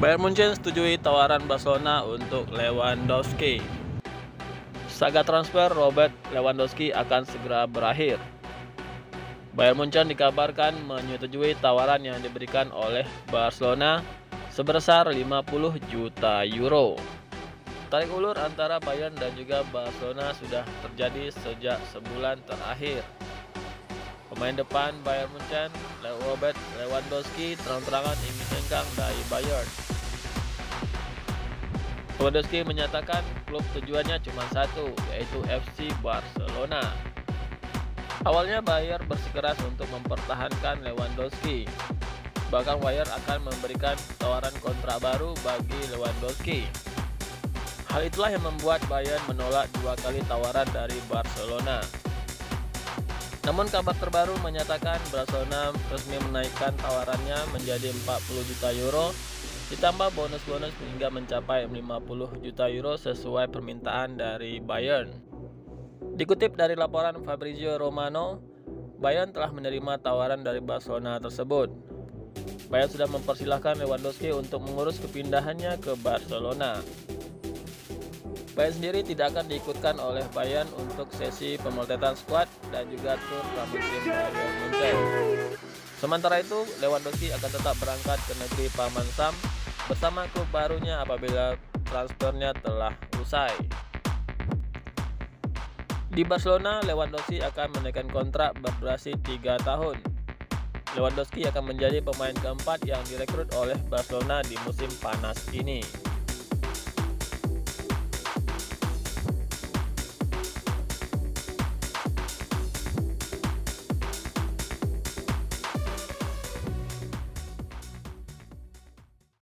Bayern Munchen setujui tawaran Barcelona untuk Lewandowski. Saga transfer Robert Lewandowski akan segera berakhir. Bayern Munchen dikabarkan menyetujui tawaran yang diberikan oleh Barcelona sebesar 50 juta euro. Tarik ulur antara Bayern dan juga Barcelona sudah terjadi sejak sebulan terakhir. Pemain depan Bayern Munchen, Robert Lewandowski, terang-terangan ingin hengkang dari Bayern. Lewandowski menyatakan klub tujuannya cuma satu, yaitu FC Barcelona. Awalnya Bayern bersikeras untuk mempertahankan Lewandowski. Bahkan Bayern akan memberikan tawaran kontrak baru bagi Lewandowski. Hal itulah yang membuat Bayern menolak dua kali tawaran dari Barcelona. Namun kabar terbaru menyatakan Barcelona resmi menaikkan tawarannya menjadi 40 juta euro ditambah bonus-bonus hingga mencapai 50 juta euro sesuai permintaan dari Bayern. Dikutip dari laporan Fabrizio Romano, Bayern telah menerima tawaran dari Barcelona tersebut. Bayern sudah mempersilahkan Lewandowski untuk mengurus kepindahannya ke Barcelona. Bayern sendiri tidak akan diikutkan oleh Bayern untuk sesi pemotretan skuad dan juga tur pramusim Bayern Munchen. Sementara itu, Lewandowski akan tetap berangkat ke negeri Paman Sam bersama klub barunya apabila transfernya telah usai. Di Barcelona, Lewandowski akan menaikkan kontrak berdurasi 3 tahun. Lewandowski akan menjadi pemain keempat yang direkrut oleh Barcelona di musim panas ini.